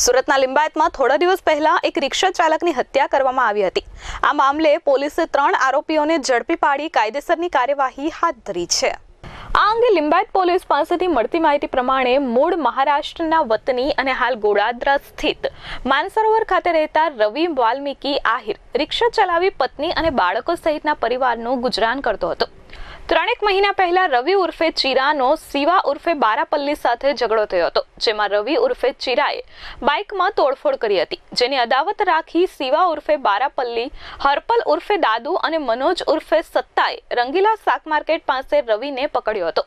સુરતના લિંબાયતમાં થોડા દિવસ પહેલા એક રિક્ષા ચાલકની હત્યા કરવામાં આવી હતી. આ મામલે પોલીસે ત્રણ આરોપીઓને ઝડપી પાડી કાયદેસરની કાર્યવાહી હાથ ધરી છે. આ અંગે લિંબાયત પોલીસ પાસેથી મળતી માહિતી પ્રમાણે મૂળ મહારાષ્ટ્રના વતની અને હાલ ગોડાદરા સ્થિત માનસરોવર ખાતે રહેતા રવિ વાલ્મીકી આહિર રિક્ષા ચલાવી પત્ની અને બાળકો સહિતના પરિવારનું ગુજરાન કરતો હતો. ત્રણેક મહિના પહેલા રવિ ઉર્ફે ચીરાનો સિવા ઉર્ફે બારાપલ્લી સાથે ઝઘડો થયો હતો, જેમાં રવિ ઉર્ફે ચીરાએ બાઇકમાં તોડફોડ કરી હતી, જેની અદાવત રાખી સિવા ઉર્ફે બારાપલ્લી, હરપલ ઉર્ફે દાદુ અને મનોજ ઉર્ફે સત્તાએ રંગીલા શાક માર્કેટ પાસે રવિને પકડ્યો હતો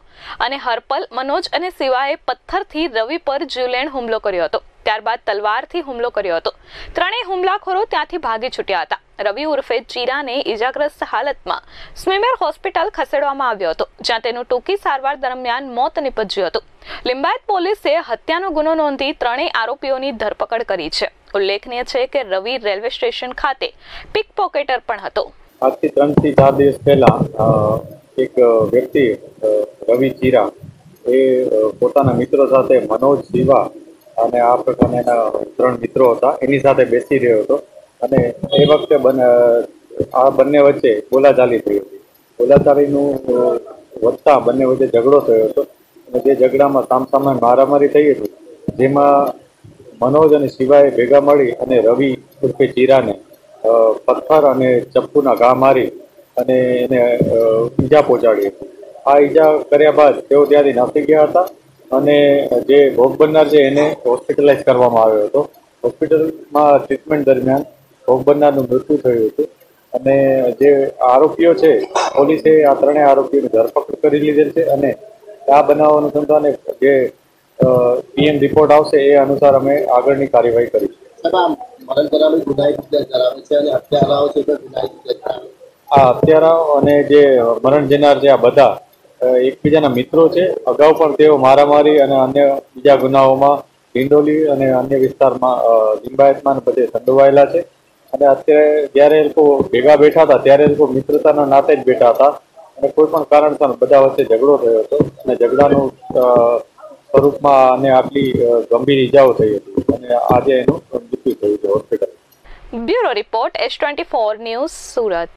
અને હરપલ, મનોજ અને સિવાએ પથ્થરથી રવિ પર જીવલેણ હુમલો કર્યો હતો. ત્યારબાદ તલવારથી હુમલો કર્યો હતો. ત્રણેય હુમલાખોરો ત્યાંથી ભાગી છૂટ્યા હતા. રવિ ઉર્ફે ચીરાને ઇજાગ્રસ્ત હાલતમાં સ્મિમેર હોસ્પિટલ ખસેડવામાં આવ્યો હતો, જ્યાં તેનું ટૂંકી સારવાર દરમિયાન મોત નિપજ્યું હતું. લિંબાયત પોલીસે હત્યાનો ગુનો નોંધી ત્રણેય આરોપીઓની ધરપકડ કરી છે. ઉલ્લેખનીય છે કે રવિ રેલવે સ્ટેશન ખાતે પિક પોકેટર પણ હતો. આજથી ત્રણથી ચાર દિવસ પહેલા એક વ્યક્તિ રવિ ચીરા, એ પોતાના મિત્રો સાથે મનોજ શિવા અને આ પ્રકારના એના ત્રણ મિત્રો હતા. એની સાથે બેસી રહ્યો હતો. અને એ વખતે આ બંને વચ્ચે બોલાચાલી થઈ હતી. બોલાચાલીનું વધતા બંને વચ્ચે ઝઘડો થયો હતો. અને જે ઝઘડામાં સામસામે મારામારી થઈ હતી, જેમાં મનોજ અને શિવાએ ભેગા મળી અને રવિ ઉર્ફે ચીરાને પથ્થર અને ચપ્પુના ઘા મારી અને એને ઈજા પહોંચાડી હતી. આ ઈજા કર્યા બાદ તેઓ ત્યાંથી નાસી ગયા હતા. અને જે ભોગ બનનાર છે એને હોસ્પિટલાઇઝ કરવામાં આવ્યો હતો. હોસ્પિટલમાં ટ્રીટમેન્ટ દરમિયાન ભોગ બનનારનું મૃત્યુ થયું હતું. અને જે આરોપીઓ છે પોલીસે આ ત્રણેય આરોપીઓની ધરપકડ કરી લીધેલ છે અને આ બનાવ અનુસંધાને જે પીએમ રિપોર્ટ આવશે એ અનુસાર અમે આગળની કાર્યવાહી કરીશું. મરણ કરાવી ગુનાહિત કરાવે છે અને હત્યા છે ગુનાહિત કરાવે. આ હત્યારાઓ અને જે મરણ જનાર છે આ બધા એકબીજાના મિત્રો છે. અગાઉ પણ તેઓ મારામારી અને અન્ય બીજા ગુનાઓમાં ડિંડોલી અને અન્ય વિસ્તારમાં લિંબાયતમાં બધે સંડોવાયેલા છે. અને અત્યારે જ્યારે એ લોકો ભેગા બેઠા હતા, ત્યારે એ લોકો મિત્રતાના નાતે જ બેઠા હતા. અને કોઈ પણ કારણસર બધા વચ્ચે ઝઘડો થયો હતો. અને ઝઘડાનું સ્વરૂપમાં અને આટલી ગંભીર ઈજાઓ થઈ હતી. અને આજે એનું મૃત્યુ થયું છે hospital. Bureau report, S twenty four news Surat.